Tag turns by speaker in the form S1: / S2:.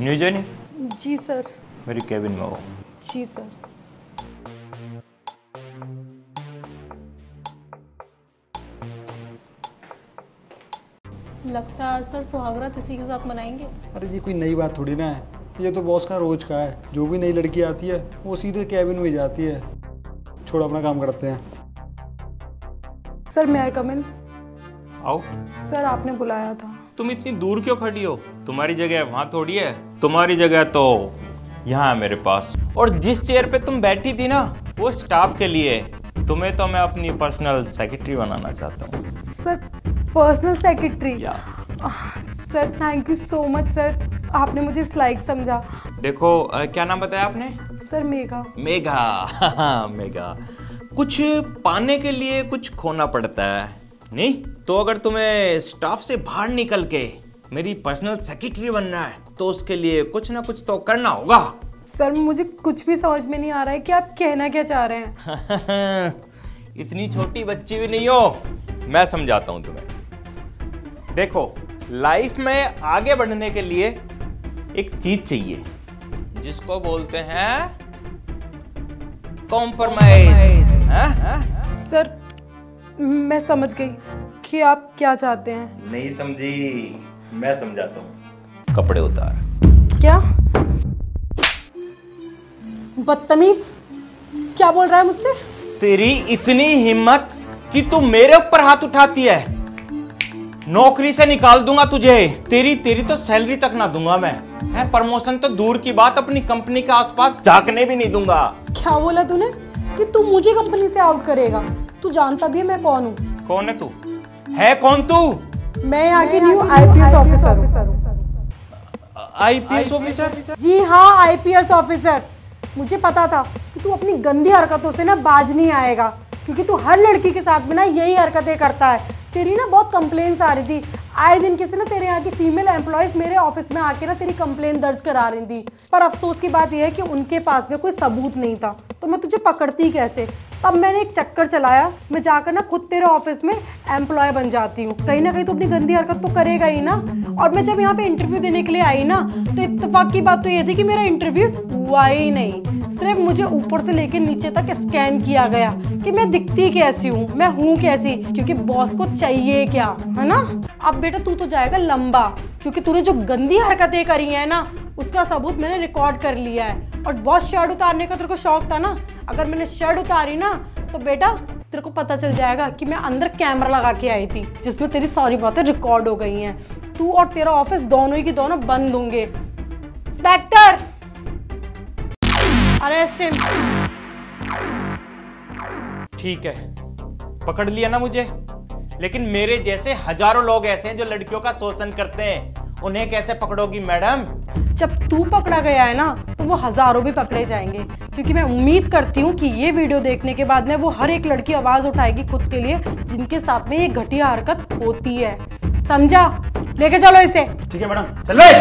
S1: New joining
S2: जी sir.
S1: मेरी cabin में हो।
S2: जी सर।
S3: लगता है सर सुहागरात इसी के साथ मनाएँगे?
S4: अरे जी कोई नई बात थोड़ी ना है। ये तो बॉस का रोज का है। जो भी नई लड़की आती है वो सीधे कैबिन में जाती है। छोड़ो अपना काम करते हैं।
S2: सर मैं कम इन
S1: आओ।
S2: सर आपने बुलाया था।
S1: तुम इतनी दूर क्यों खड़ी हो? तुम्हारी जगह वहाँ थोड़ी है। तुम्हारी जगह तो यहाँ है मेरे पास। और जिस चेयर पे तुम बैठी थी ना वो स्टाफ के लिए तुम्हें तो मैं अपनी पर्सनल सेक्रेटरी बनाना चाहता हूँ।
S2: Sir personal secretary sir thank you so much sir. आपने मुझे इस लायक समझा।
S1: देखो अ, क्या नाम बताया आपने?
S2: सर मेघा।
S1: मेघा। मेघा। कुछ पाने के लिए कुछ खोना पड़ता है। नहीं तो अगर तुम्हें स्टाफ से बाहर निकल के मेरी पर्सनल सेक्रेटरी बनना है तो उसके लिए कुछ ना कुछ तो करना होगा।
S2: सर मुझे कुछ भी समझ में नहीं आ रहा है कि आप कहना क्या चाह रहे हैं।
S1: इतनी छोटी बच्ची भी नहीं हो मैं समझाता हूँ तुम्हें। देखो लाइफ में आगे बढ़ने के लिए एक चीज़ चाहिए जिसको बोलते हैं कॉम्प्रोमाइज
S2: सर मैं समझ गई कि आप क्या चाहते हैं।
S1: नहीं समझी मैं समझाता हूँ। कपड़े उतार।
S2: क्या?
S5: बदतमीज? क्या बोल रहा है मुझसे?
S1: तेरी इतनी हिम्मत कि तू मेरे ऊपर हाथ उठाती है। नौकरी से निकाल दूँगा तुझे। तेरी तेरी तो सैलरी तक ना दूँगा मैं। है प्रमोशन तो दूर की बात अपनी कंपनी के आसपास झांकने भी नहीं दूँगा।
S5: क्या बोला तूने? कि तू मुझे कंपनी से आउट करेगा। तू जानता भी है मैं कौन हूँ?
S1: कौन है तू? है कौन तू?
S5: मैं यहाँ की न्यू आईपीएस ऑफिसर हूँ।
S1: आईपीएस ऑफिसर
S5: जी हाँ आईपीएस ऑफिसर मुझे पता था कि तू अपनी गंदी हरकतों से ना बाज नहीं आएगा क्योंकि तू हर लड़की के साथ में ना यही हरकतें करता है। तेरी ना बहुत कंप्लेन्स आ रही थी। आए दिन किसी ना तेरे यहाँ की फीमेल एम्प्लॉयज़ मेरे ऑफ़िस में आके ना तेरी कंप्लेन दर्ज करा रही थी। पर अफसोस की बात यह है कि उनके पास में कोई सबूत नहीं था। तो मैं तुझे पकड़ती कैसे? तब मैंने एक चक्कर चलाया। मैं जाकर ना खुद तेरे ऑफ़िस में एम्प्लॉय बन जाती हूँ। कहीं ना कहीं तो अपनी गंदी हरकत तो करेगा ही ना। और मैं जब यहाँ पे इंटरव्यू देने के लिए आई ना तो इतफाक की बात तो ये थी कि मेरा इंटरव्यू हुआ ही नहीं। सिर्फ़ मुझे ऊपर से लेकर नीचे तक स्कैन किया गया कि मैं दिखती कैसी हूँ, मैं हूँ कैसी, क्योंकि बॉस को चाहिए क्या, है ना? अब बेटा तू तो जाएगा लंबा, क्योंकि तूने जो गंदी हरकतें करी हैं ना, उसका सबूत मैंने रिकॉर्ड कर लिया है। और बहुत शर्ट उतारने का तेरे को शौक था ना? अगर मैंने शर्ट उतारी ना तो बेटा तेरे को पता चल जाएगा कि मैं अंदर कैमरा लगा के आई थी, जिसमें तेरी सारी बातें रिकॉर्ड हो गई हैं। तू और तेरा ऑफ़िस दोनों ही के दोनों बंद होंगे। इंस्पेक्टर अरेस्ट हिम
S1: ठीक है। पकड़ लिया ना मुझे। लेकिन मेरे जैसे हज़ारों लोग ऐसे हैं जो लड़कियों का शोषण करते हैं। उन्हें कैसे पकड़ोगी मैडम?
S5: जब तू पकड़ा गया है ना तो वो हज़ारों भी पकड़े जाएँगे। क्योंकि मैं उम्मीद करती हूँ कि ये वीडियो देखने के बाद में वो हर एक लड़की आवाज़ उठाएगी खुद के लिए जिनके साथ में ये घटिया हरकत होती है। समझा? लेके चलो इसे।
S4: ठीक है मैडम। चल बे